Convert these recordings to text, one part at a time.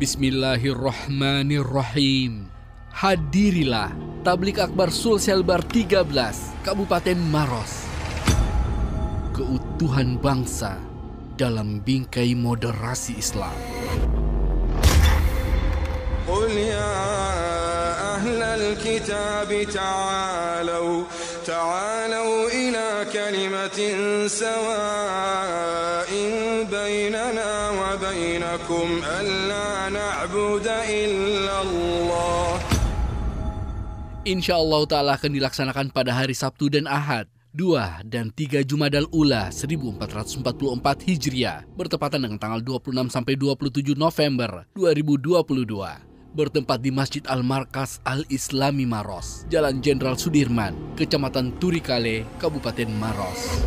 Bismillahirrahmanirrahim. Hadirilah Tablik Akbar Sulselbar 13 Kabupaten Maros. Keutuhan bangsa dalam bingkai moderasi Islam. قل يا أهل الكتاب تعالوا تعالوا إلى كلمة سواء بيننا وبينكم ألا نعبد إلا الله Insya Allah Ta'ala akan dilaksanakan pada hari Sabtu dan Ahad 2 dan 3 Jumadal Ula 1444 Hijriah bertepatan dengan tanggal 26 sampai 27 November 2022 bertempat di Masjid Al-Markas Al-Islami Maros, Jalan Jenderal Sudirman, Kecamatan Turikale, Kabupaten Maros.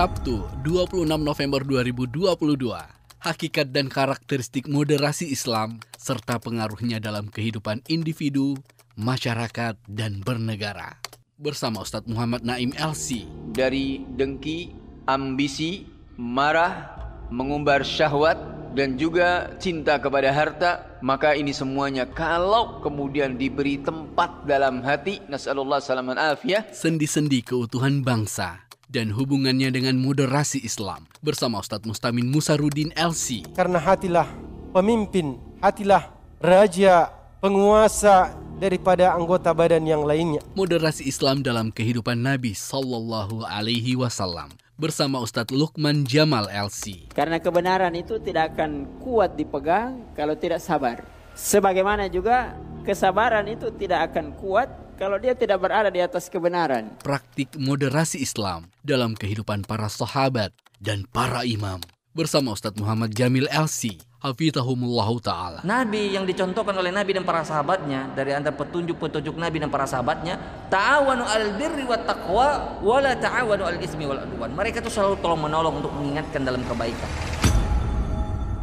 Sabtu, 26 November 2022. Hakikat dan karakteristik moderasi Islam serta pengaruhnya dalam kehidupan individu, masyarakat, dan bernegara. Bersama Ustadz Muhammad Naim LC. dari dengki, ambisi, marah, mengumbar syahwat dan juga cinta kepada harta, maka ini semuanya kalau kemudian diberi tempat dalam hati, nasallallahu salaman afiyah, Sendi-sendi keutuhan bangsa dan hubungannya dengan moderasi Islam. Bersama Ustadz Mustamin Musarudin LC. Karena hatilah pemimpin, hatilah raja, penguasa daripada anggota badan yang lainnya. Moderasi Islam dalam kehidupan Nabi Sallallahu Alaihi Wasallam. Bersama Ustadz Lukman Jamal LC. Karena kebenaran itu tidak akan kuat dipegang kalau tidak sabar. Sebagaimana juga kesabaran itu tidak akan kuat kalau dia tidak berada di atas kebenaran. praktik moderasi Islam dalam kehidupan para sahabat dan para imam. Bersama Ustadz Muhammad Jamil LC, Hafizahumullahu Ta'ala. Nabi yang dicontohkan oleh Nabi dan para sahabatnya dari antara petunjuk-petunjuk Nabi dan para sahabatnya ta'awanu al birri wat taqwa wala ta'awanu al ismi wal udwan. Mereka itu selalu tolong menolong untuk mengingatkan dalam kebaikan.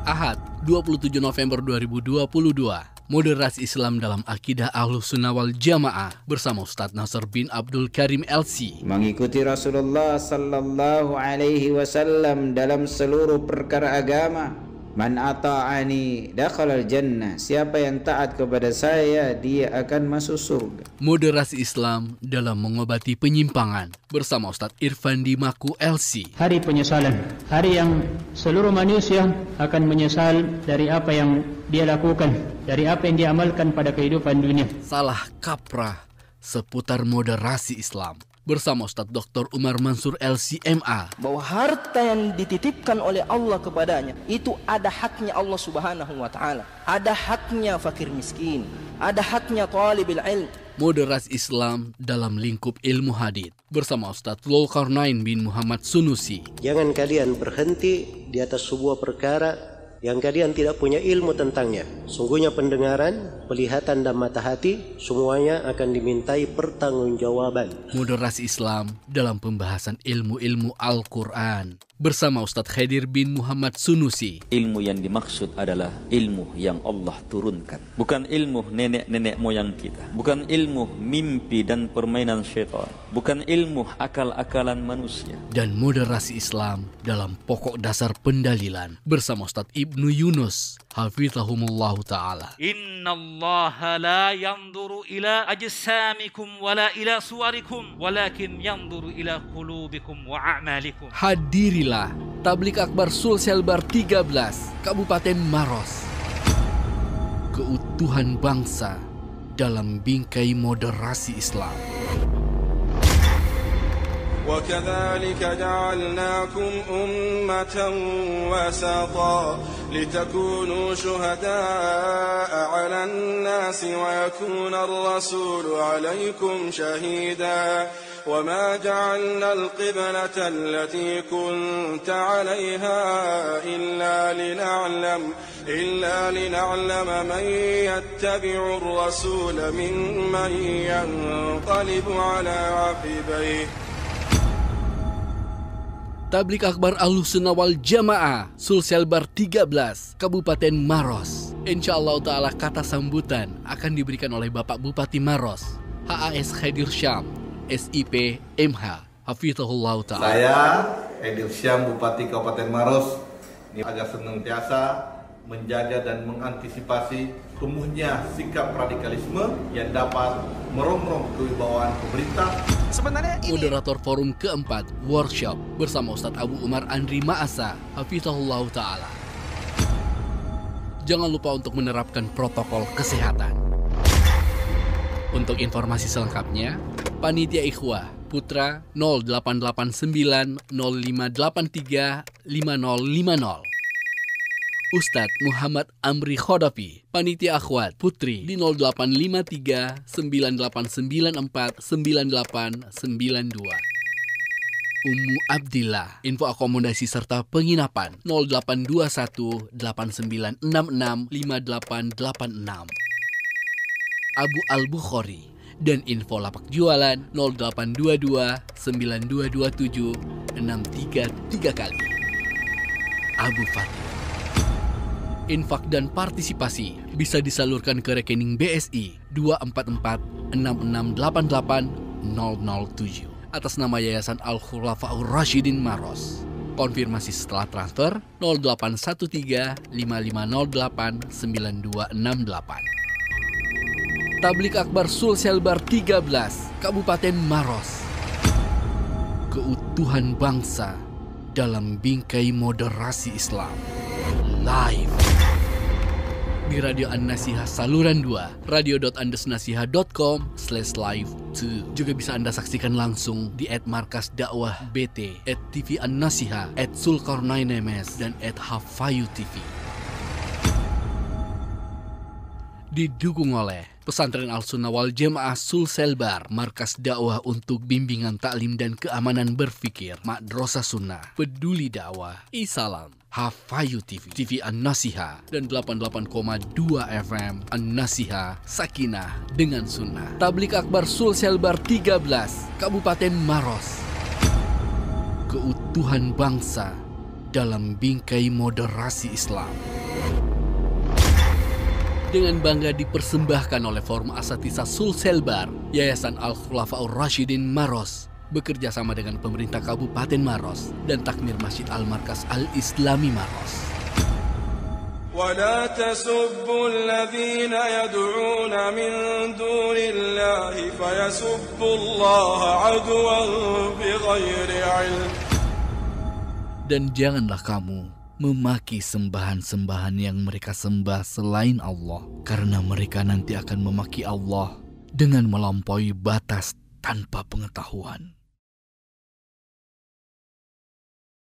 Ahad, 27 November 2022. Moderasi Islam dalam akidah Ahlus Sunnah wal Jamaah bersama Ustadz Nasr bin Abdul Karim LC. mengikuti Rasulullah sallallahu alaihi wasallam dalam seluruh perkara agama. Man ata'ani dakhala jannah. Siapa yang taat kepada saya, dia akan masuk surga. Moderasi Islam dalam mengobati penyimpangan bersama Ustadz Irfan Dimaku LC. hari penyesalan, hari yang seluruh manusia akan menyesal dari apa yang dia lakukan, dari apa yang dia amalkan pada kehidupan dunia. Salah kaprah seputar moderasi Islam bersama Ustadz Dr. Umar Mansur LCMA. bahwa harta yang dititipkan oleh Allah kepadanya itu ada haknya Allah Subhanahu wa taala, ada haknya fakir miskin, ada haknya talibul ilm. Moderasi Islam dalam lingkup ilmu hadith bersama Ustadz Zulkarnain bin Muhammad Sunusi. Jangan kalian berhenti di atas sebuah perkara yang kalian tidak punya ilmu tentangnya. Sungguhnya pendengaran, pelihatan dan mata hati semuanya akan dimintai pertanggungjawaban. Moderasi Islam dalam pembahasan ilmu-ilmu Al-Quran bersama Ustadz Khadir bin Muhammad Sunusi. Ilmu yang dimaksud adalah ilmu yang Allah turunkan. Bukan ilmu nenek-nenek moyang kita. Bukan ilmu mimpi dan permainan syaitan. Bukan ilmu akal-akalan manusia. Dan moderasi Islam dalam pokok dasar pendalilan bersama Ustadz Ibnu Yunus hafizahumullahu taala. Innallaha la yanduru ila ajsamikum wala ila suwarikum walakin yanduru ila qulubikum wa a'malikum. Hadirilah Tablik Akbar Sulselbar 13, Kabupaten Maros. Keutuhan bangsa dalam bingkai moderasi Islam. وكذلك جعلناكم أمة وسطا لتكونوا شهداء على الناس ويكون الرسول عليكم شهيدا. وما جعلنا القبلة التي كنت عليها إلا لنعلم إلا لنعلم من يتبع الرسول ممن ينقلب على عقبيه. Tablik Akbar Ahlussunnah wal Jamaah Sulselbar 13 Kabupaten Maros. Insya Allah Ta'ala kata sambutan akan diberikan oleh Bapak Bupati Maros HAS Khadir Syam SIP MH Hafizahullah Ta'ala. Saya Khadir Syam Bupati Kabupaten Maros ini agak senantiasa menjaga dan mengantisipasi tumbuhnya sikap radikalisme yang dapat merongrong kewibawaan pemerintah. Sebenarnya ini... Moderator forum keempat workshop bersama Ustadz Abu Umar Andri Maasa Hafizahullah Ta'ala. Jangan lupa untuk menerapkan protokol kesehatan. Untuk informasi selengkapnya, Panitia Ikhwah Putra 0889 0583 5050 Ustadz Muhammad Amri Khodafi, Panitia Akhwat Putri di 0853 9894 9892. Ummu Abdillah, info akomodasi serta penginapan 0821 8966 5886. Abu Al-Bukhari dan info lapak jualan 0822 9227 633 kali. Abu Fatih infak dan partisipasi bisa disalurkan ke rekening BSI 24466880007 atas nama Yayasan Al-Khulafaur Rashidin Maros. Konfirmasi setelah transfer 0813 5508 9268. Tablik Akbar Sulselbar 13, Kabupaten Maros. Keutuhan bangsa dalam bingkai moderasi Islam. Live di Radio An-Nasihah saluran 2 radio.andesnasihah.com slash live 2 juga bisa anda saksikan langsung di at markas dakwah BT at TV An-Nasihah at Sulkarnain MS dan at Hafayu TV didukung oleh Pesantren Al-Sunnah wal Jemaah Sulselbar, markas dakwah untuk bimbingan taklim dan keamanan berfikir, Madrasah Sunnah, peduli dakwah, Isalam, Hafayu TV, TV An-Nasiha, dan 88,2 FM An-Nasiha, Sakinah dengan Sunnah. Tablik Akbar Sulselbar 13, Kabupaten Maros. Keutuhan bangsa dalam bingkai moderasi Islam dengan bangga dipersembahkan oleh Forum Asatisa Sulselbar, Yayasan Al-Khulafaur Rashidin Maros, bekerja sama dengan pemerintah Kabupaten Maros dan takmir Masjid Al-Markas Al-Islami Maros. ولا تسبوا الذين يدعون من دون الله فيسبوا الله عدوا بغير علم Dan janganlah kamu memaki sembahan-sembahan yang mereka sembah selain Allah, karena mereka nanti akan memaki Allah dengan melampaui batas tanpa pengetahuan.